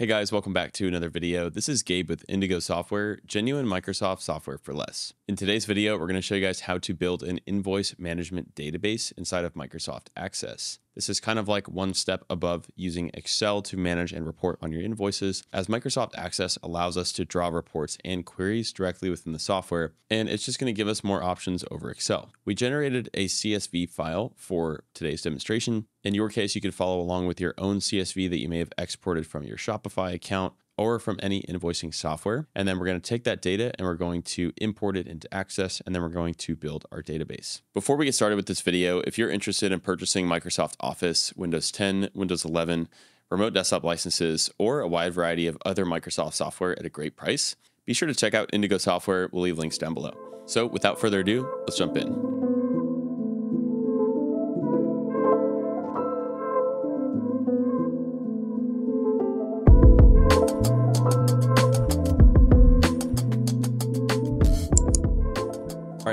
Hey guys, welcome back to another video. This is Gabe with Indigo Software, genuine Microsoft software for less. In today's video, we're going to show you guys how to build an invoice management database inside of Microsoft Access. This is kind of like one step above using Excel to manage and report on your invoices, as Microsoft Access allows us to draw reports and queries directly within the software, and it's just going to give us more options over Excel. We generated a CSV file for today's demonstration. In your case, you could follow along with your own CSV that you may have exported from your Shopify account or from any invoicing software. And then we're going to take that data and we're going to import it into Access, and then we're going to build our database. Before we get started with this video, if you're interested in purchasing Microsoft Office, Windows 10, Windows 11, remote desktop licenses, or a wide variety of other Microsoft software at a great price, be sure to check out Indigo Software. We'll leave links down below. So without further ado, let's jump in.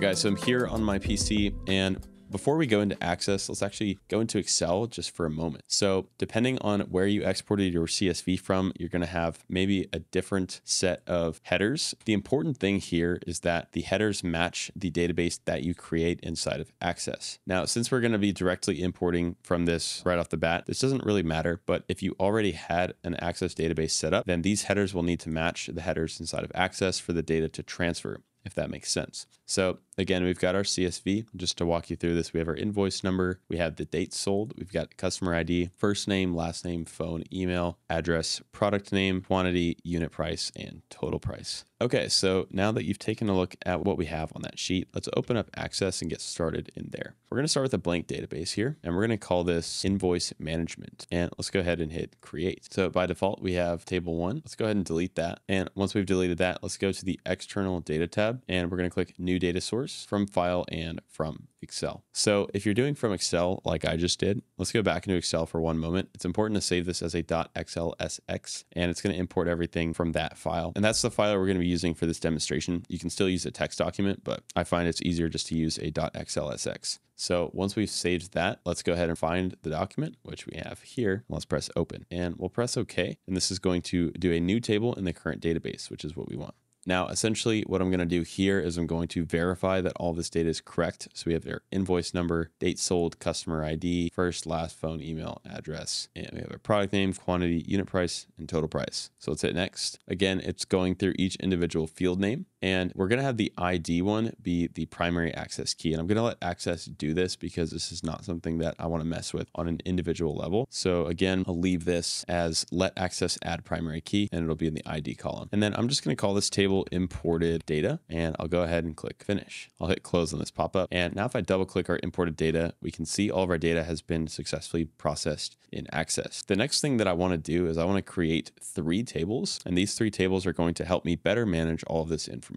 Right, guys, so I'm here on my PC and before we go into Access, let's actually go into Excel just for a moment. So depending on where you exported your CSV from, you're going to have maybe a different set of headers. The important thing here is that the headers match the database that you create inside of Access. Now, since we're going to be directly importing from this right off the bat, this doesn't really matter, but if you already had an Access database set up, then these headers will need to match the headers inside of Access for the data to transfer if that makes sense. So again, we've got our CSV. Just to walk you through this, we have our invoice number, we have the date sold, we've got customer ID, first name, last name, phone, email, address, product name, quantity, unit price, and total price. Okay, so now that you've taken a look at what we have on that sheet, let's open up Access and get started in there. We're going to start with a blank database here, and we're going to call this invoice management. And let's go ahead and hit create. So by default, we have table one. Let's go ahead and delete that. And once we've deleted that, let's go to the external data tab, and we're going to click new data source from file and from Excel. So if you're doing from Excel like I just did, let's go back into Excel for one moment. It's important to save this as a .xlsx and it's going to import everything from that file. And that's the file we're going to be using for this demonstration. You can still use a text document, but I find it's easier just to use a .xlsx. So once we've saved that, let's go ahead and find the document, which we have here. Let's press open and we'll press OK. And this is going to do a new table in the current database, which is what we want. Now, essentially what I'm going to do here is I'm going to verify that all this data is correct. So we have their invoice number, date sold, customer ID, first, last phone, email, address, and we have a product name, quantity, unit price, and total price. So let's hit next. Again, it's going through each individual field name and we're going to have the ID one be the primary access key. And I'm going to let access do this because this is not something that I want to mess with on an individual level. So again, I'll leave this as let access add primary key and it'll be in the ID column. And then I'm just going to call this table imported data and I'll go ahead and click finish. I'll hit close on this pop-up. And now if I double click our imported data, we can see all of our data has been successfully processed in Access. The next thing that I want to do is I want to create three tables and these three tables are going to help me better manage all of this information.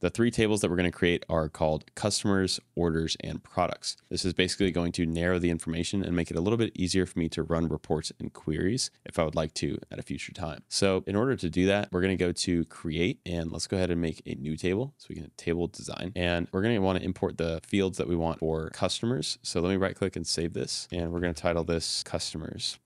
The three tables that we're going to create are called customers, orders, and products. This is basically going to narrow the information and make it a little bit easier for me to run reports and queries if I would like to at a future time. So in order to do that, we're going to go to create and let's go ahead and make a new table. So we can table design and we're going to want to import the fields that we want for customers. So let me right click and save this and we're going to title this customers.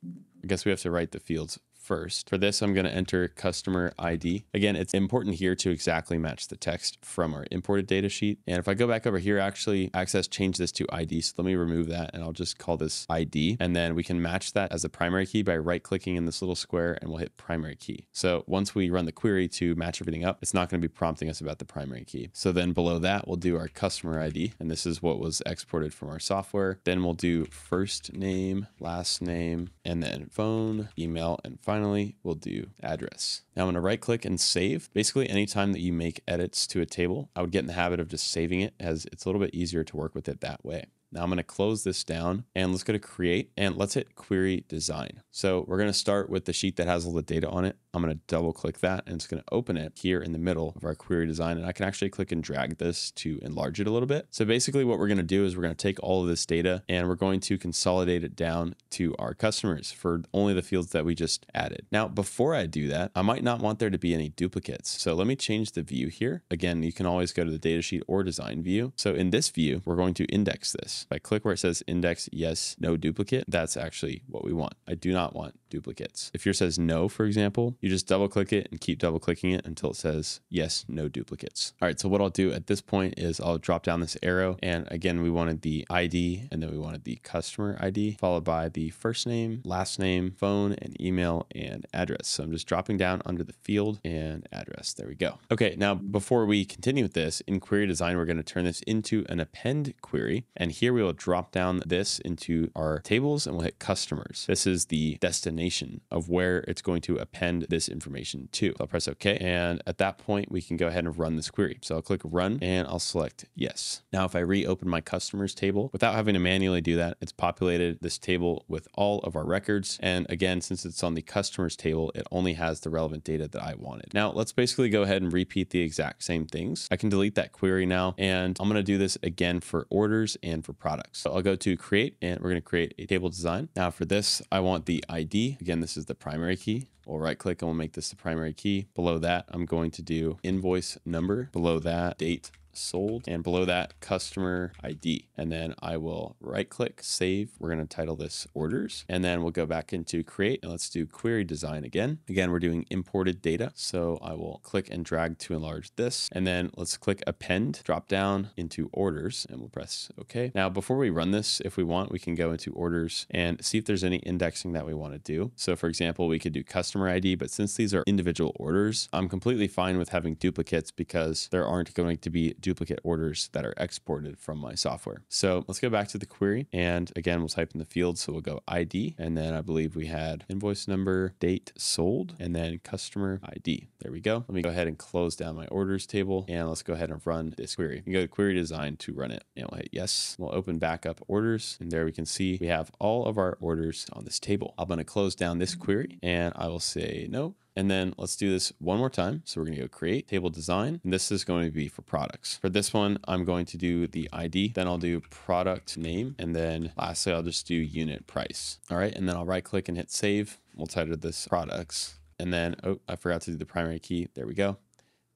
I guess we have to write the fields first. For this, I'm going to enter customer ID. Again, it's important here to exactly match the text from our imported data sheet. And if I go back over here, actually Access changed this to ID. So let me remove that and I'll just call this ID. And then we can match that as a primary key by right clicking in this little square and we'll hit primary key. So once we run the query to match everything up, it's not going to be prompting us about the primary key. So then below that, we'll do our customer ID. And this is what was exported from our software. Then we'll do first name, last name, and then phone, email, and finally finally, we'll do address. Now I'm going to right click and save. Basically, anytime that you make edits to a table, I would get in the habit of just saving it as it's a little bit easier to work with it that way. Now I'm going to close this down and let's go to create and let's hit query design. So we're going to start with the sheet that has all the data on it. I'm going to double click that and it's going to open it here in the middle of our query design. And I can actually click and drag this to enlarge it a little bit. So basically what we're going to do is we're going to take all of this data and we're going to consolidate it down to our customers for only the fields that we just added. Now, before I do that, I might not want there to be any duplicates. So let me change the view here. Again, you can always go to the data sheet or design view. So in this view, we're going to index this. If I click where it says index yes, no duplicate, that's actually what we want. I do not want duplicates. If yours says no, for example, you just double click it and keep double clicking it until it says yes, no duplicates. All right, so what I'll do at this point is I'll drop down this arrow. And again, we wanted the ID and then we wanted the customer ID followed by the first name, last name, phone and email and address. So I'm just dropping down under the field and address. There we go. Okay, now before we continue with this, in query design, we're going to turn this into an append query. And here we will drop down this into our tables and we'll hit customers. This is the destination of where it's going to append this information to. So I'll press OK. And at that point, we can go ahead and run this query. So I'll click run and I'll select yes. Now, if I reopen my customers table without having to manually do that, it's populated this table with all of our records. And again, since it's on the customers table, it only has the relevant data that I wanted. Now let's basically go ahead and repeat the exact same things. I can delete that query now, and I'm going to do this again for orders and for products. So I'll go to create and we're going to create a table design. Now for this, I want the ID. Again, this is the primary key. We'll right click and we'll make this the primary key. Below that, I'm going to do invoice number. Below that, date sold and below that customer ID. And then I will right click, save. We're going to title this orders and then we'll go back into create and let's do query design again. Again, we're doing imported data. So I will click and drag to enlarge this and then let's click append, drop down into orders and we'll press OK. Now, before we run this, if we want, we can go into orders and see if there's any indexing that we want to do. So for example, we could do customer ID, but since these are individual orders, I'm completely fine with having duplicates because there aren't going to be duplicate orders that are exported from my software. So let's go back to the query. And again, we'll type in the field. So we'll go ID. And then I believe we had invoice number, date sold, and then customer ID. There we go. Let me go ahead and close down my orders table. And let's go ahead and run this query. You go to query design to run it. And we'll hit yes. We'll open back up orders. And there we can see we have all of our orders on this table. I'm going to close down this query and I will say no. And then let's do this one more time. So we're going to go create table design. And this is going to be for products. For this one, I'm going to do the ID. Then I'll do product name. And then lastly, I'll just do unit price. All right. And then I'll right click and hit save. We'll title this products. And then, oh, I forgot to do the primary key. There we go.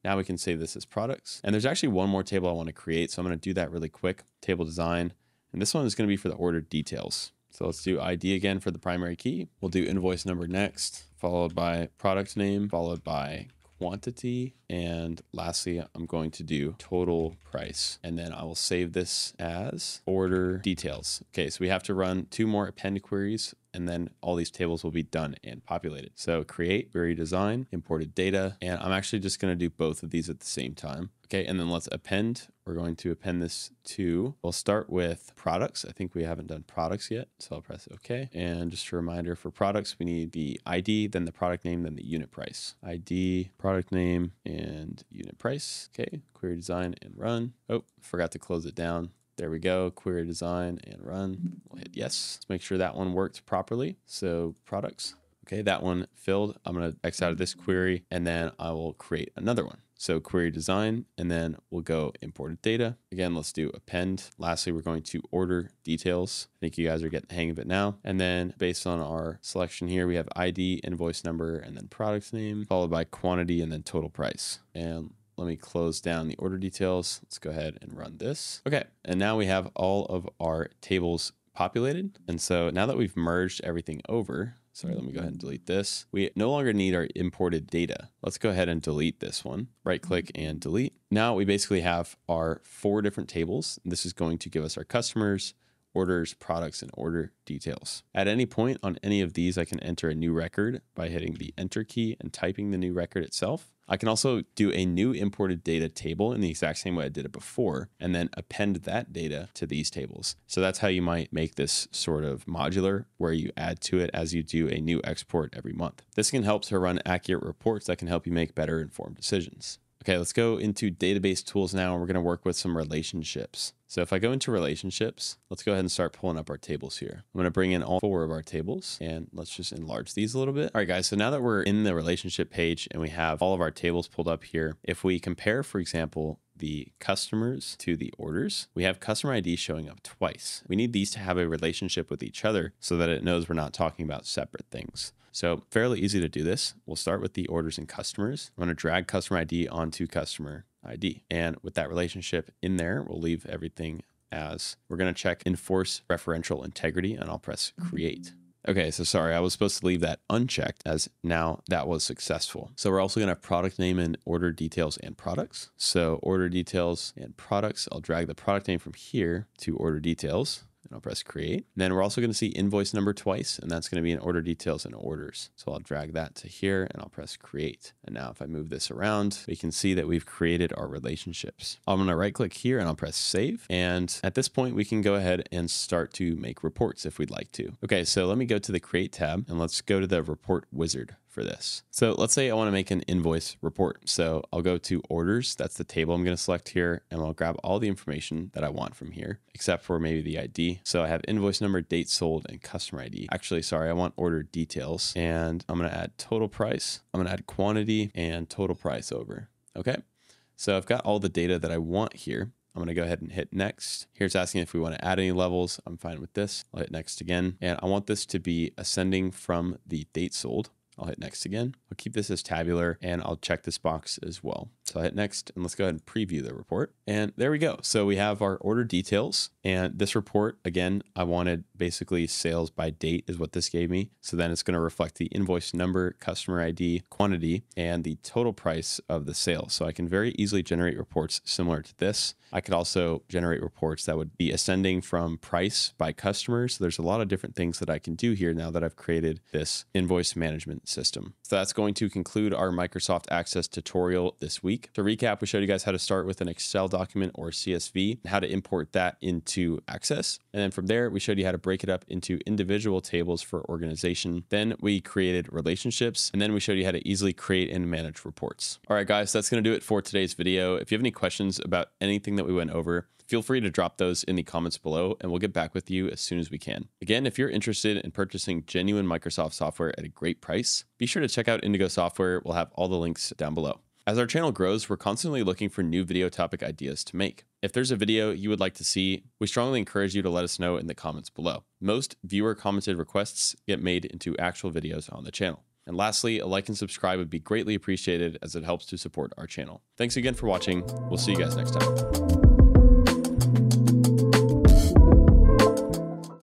Now we can save this as products. And there's actually one more table I want to create. So I'm going to do that really quick. Table design. And this one is going to be for the order details. So let's do ID again for the primary key. We'll do invoice number next, followed by product name, followed by quantity. And lastly, I'm going to do total price. And then I will save this as order details. Okay, so we have to run two more append queries and then all these tables will be done and populated. So create, query design, imported data, and I'm actually just going to do both of these at the same time. Okay, and then let's append. We're going to append this to, we'll start with products. I think we haven't done products yet, so I'll press OK. And just a reminder for products, we need the ID, then the product name, then the unit price. ID, product name, and unit price. Okay, query design and run. Oh, forgot to close it down. There we go, query design and run. We'll hit yes. Let's make sure that one worked properly. So products, okay, that one filled. I'm gonna X out of this query and then I will create another one. So query design, and then we'll go imported data. Again, let's do append. Lastly, we're going to order details. I think you guys are getting the hang of it now. And then based on our selection here, we have ID, invoice number, and then product name, followed by quantity and then total price. And let me close down the order details. Let's go ahead and run this. Okay, and now we have all of our tables populated. And so now that we've merged everything over, Sorry, let me go ahead and delete this. We no longer need our imported data. Let's go ahead and delete this one. Right click and delete. Now we basically have our four different tables. This is going to give us our customers, orders, products, and order details. At any point on any of these, I can enter a new record by hitting the enter key and typing the new record itself. I can also do a new imported data table in the exact same way I did it before, and then append that data to these tables. So that's how you might make this sort of modular where you add to it as you do a new export every month. This can help to run accurate reports that can help you make better informed decisions. Okay, let's go into database tools now, and we're going to work with some relationships. So if I go into relationships, let's go ahead and start pulling up our tables here. I'm going to bring in all four of our tables and let's just enlarge these a little bit. All right, guys. So now that we're in the relationship page and we have all of our tables pulled up here, if we compare, for example, the customers to the orders, we have customer ID showing up twice. We need these to have a relationship with each other so that it knows we're not talking about separate things. So fairly easy to do this. We'll start with the orders and customers. I'm going to drag customer ID onto customer ID. And with that relationship in there, we'll leave everything as we're going to check enforce referential integrity and I'll press create. Okay, so sorry, I was supposed to leave that unchecked as now that was successful. So we're also gonna have product name and order details and products. So order details and products, I'll drag the product name from here to order details and I'll press create. And then we're also going to see invoice number twice, and that's going to be in order details and orders. So I'll drag that to here and I'll press create. And now if I move this around, we can see that we've created our relationships. I'm going to right click here and I'll press save. And at this point, we can go ahead and start to make reports if we'd like to. Okay, so let me go to the create tab and let's go to the report wizard for this. So let's say I want to make an invoice report. So I'll go to orders. That's the table I'm going to select here and I'll grab all the information that I want from here, except for maybe the ID. So I have invoice number, date sold, and customer ID. Actually, sorry, I want order details and I'm going to add total price. I'm going to add quantity and total price over. Okay. So I've got all the data that I want here. I'm going to go ahead and hit next. Here's asking if we want to add any levels. I'm fine with this. I'll hit next again. And I want this to be ascending from the date sold. I'll hit next again. I'll keep this as tabular and I'll check this box as well. So I'll hit next and let's go ahead and preview the report. And there we go. So we have our order details and this report, again, I wanted basically sales by date is what this gave me. So then it's going to reflect the invoice number, customer ID, quantity, and the total price of the sale. So I can very easily generate reports similar to this. I could also generate reports that would be ascending from price by customers. So there's a lot of different things that I can do here now that I've created this invoice management system. So that's going to conclude our Microsoft Access tutorial this week. To recap, we showed you guys how to start with an Excel document or CSV, how to import that into Access. And then from there, we showed you how to break it up into individual tables for organization. Then we created relationships, and then we showed you how to easily create and manage reports. All right, guys, that's going to do it for today's video. If you have any questions about anything that we went over, feel free to drop those in the comments below and we'll get back with you as soon as we can. Again, if you're interested in purchasing genuine Microsoft software at a great price, be sure to check out Indigo Software. We'll have all the links down below. As our channel grows, we're constantly looking for new video topic ideas to make. If there's a video you would like to see, we strongly encourage you to let us know in the comments below. Most viewer commented requests get made into actual videos on the channel. And lastly, a like and subscribe would be greatly appreciated as it helps to support our channel. Thanks again for watching. We'll see you guys next time.